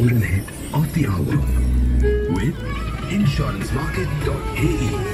golden hit of the hour with insurancemarket.ae.